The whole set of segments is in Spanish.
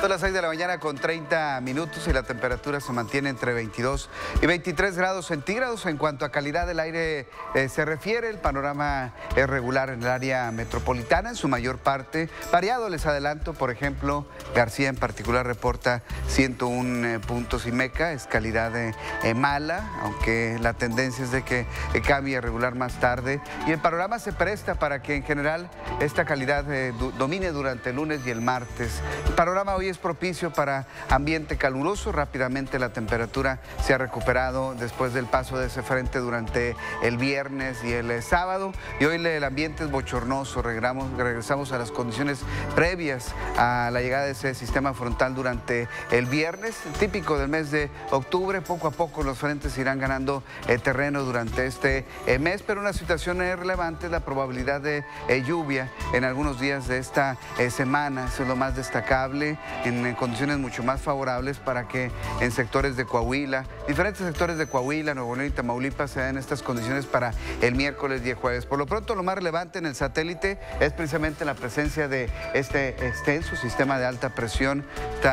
Son las 6 de la mañana con 30 minutos y la temperatura se mantiene entre 22 y 23 grados centígrados. En cuanto a calidad del aire eh, se refiere, el panorama es regular en el área metropolitana, en su mayor parte variado. Les adelanto, por ejemplo, García en particular reporta 101 eh, puntos y Meca, es calidad eh, mala, aunque la tendencia es de que cambie a regular más tarde. Y el panorama se presta para que en general esta calidad domine durante el lunes y el martes. El panorama hoy es propicio para ambiente caluroso. Rápidamente la temperatura se ha recuperado después del paso de ese frente durante el viernes y el eh, sábado. Y hoy el ambiente es bochornoso. Regresamos, a las condiciones previas a la llegada de ese sistema frontal durante el viernes, típico del mes de octubre. Poco a poco los frentes irán ganando eh, terreno durante este eh, mes, pero una situación relevante la probabilidad de lluvia en algunos días de esta semana. Es lo más destacable en, condiciones mucho más favorables para que en sectores de Coahuila, diferentes sectores de Coahuila, Nuevo León y Tamaulipas se den estas condiciones para el miércoles y jueves. Por lo pronto, lo más relevante en el satélite es precisamente la presencia de este extenso sistema de alta presión, este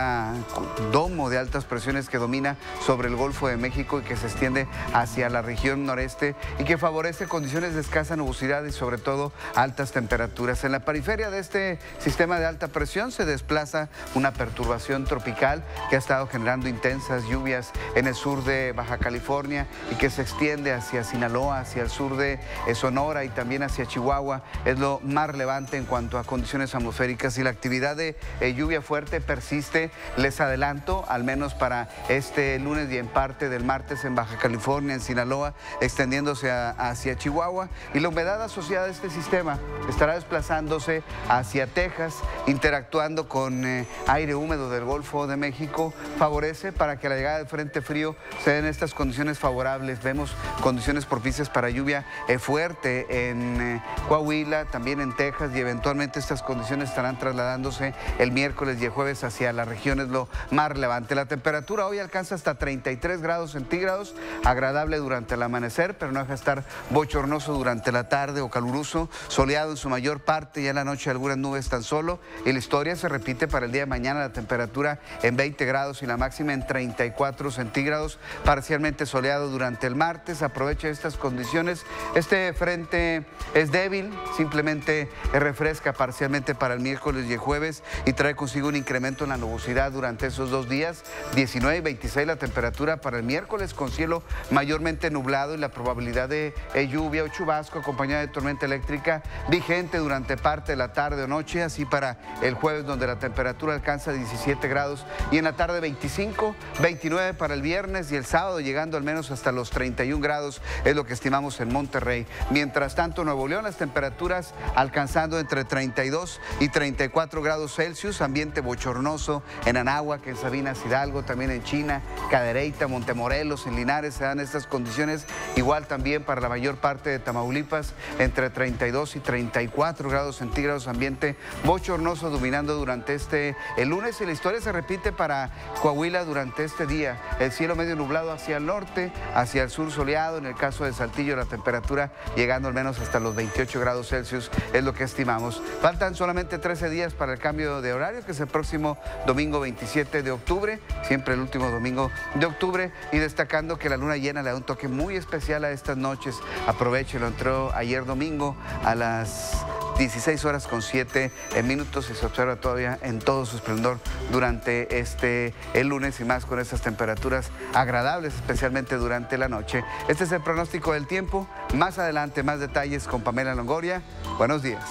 domo de altas presiones que domina sobre el Golfo de México y que se extiende hacia la región noreste y que favorece condiciones de escasa nubosidad y sobre todo altas temperaturas. En la periferia de este sistema de alta presión se desplaza una perturbación tropical que ha estado generando intensas lluvias en el sur de Baja California y que se extiende hacia Sinaloa, hacia el sur de eh, Sonora y también hacia Chihuahua. Es lo más relevante en cuanto a condiciones atmosféricas y la actividad de eh, lluvia fuerte persiste. Les adelanto, al menos para este lunes y en parte del martes en Baja California, en Sinaloa, extendiéndose hacia Chihuahua. Y la humedad asociada a este sistema estará desplazándose hacia Texas, interactuando con eh, aire húmedo del Golfo de México favorece para que la llegada del Frente Frío se den estas condiciones favorables. Vemos condiciones propicias para lluvia eh, fuerte en eh, Coahuila, también en Texas y eventualmente estas condiciones estarán trasladándose el miércoles y el jueves hacia las regiones lo más relevante. La temperatura hoy alcanza hasta 33 grados centígrados, agradable durante el amanecer, pero no deja de estar bochornoso durante la tarde o caluroso, soleado en su mayor parte. Y en la noche algunas nubes tan solo. Y la historia se repite para el día de mañana. La temperatura en 20 grados y la máxima en 34 centígrados, parcialmente soleado durante el martes. Aprovecha estas condiciones. Este frente es débil, simplemente refresca parcialmente para el miércoles y el jueves y trae consigo un incremento en la nubosidad durante esos dos días. 19 y 26 la temperatura para el miércoles con cielo mayormente nublado y la probabilidad de lluvia o chubasco acompañada de tormenta eléctrica vigente durante parte de la tarde o noche, así para el jueves donde la temperatura alcanza 17 grados y en la tarde 25, 29 para el viernes y el sábado llegando al menos hasta los 31 grados es lo que estimamos en Monterrey. Mientras tanto, Nuevo León las temperaturas alcanzando entre 32 y 34 grados Celsius, ambiente bochornoso en Anáhuac, en Sabinas Hidalgo, también en China, Cadereyta, Montemorelos, en Linares se dan estas condiciones, igual también para la mayor parte de Tamaulipas, entre 32 y 34 grados centígrados, ambiente bochornoso dominando durante este el lunes y la historia se repite para Coahuila durante este día. El cielo medio nublado hacia el norte, hacia el sur soleado. En el caso de Saltillo, la temperatura llegando al menos hasta los 28 grados Celsius es lo que estimamos. Faltan solamente 13 días para el cambio de horario, que es el próximo domingo 27 de octubre, siempre el último domingo de octubre. Y destacando que la luna llena le da un toque muy especial a estas noches. Aproveche, lo entró ayer domingo a las 16 horas con 7 minutos y se observa todavía en todo su esplendor durante este el lunes y más con estas temperaturas agradables, especialmente durante la noche. Este es el pronóstico del tiempo. Más adelante, más detalles con Pamela Longoria. Buenos días.